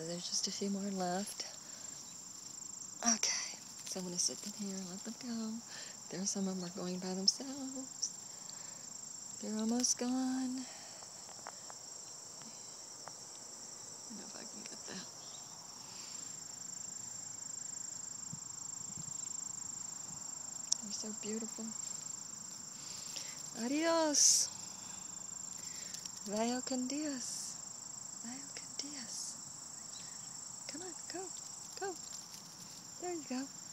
So there's just a few more left. Okay, so I'm going to sit them here and let them go. There some of them are going by themselves. They're almost gone. So beautiful. Adios. Vaya con Dios. Vaya con Dios. Come on, go, go. There you go.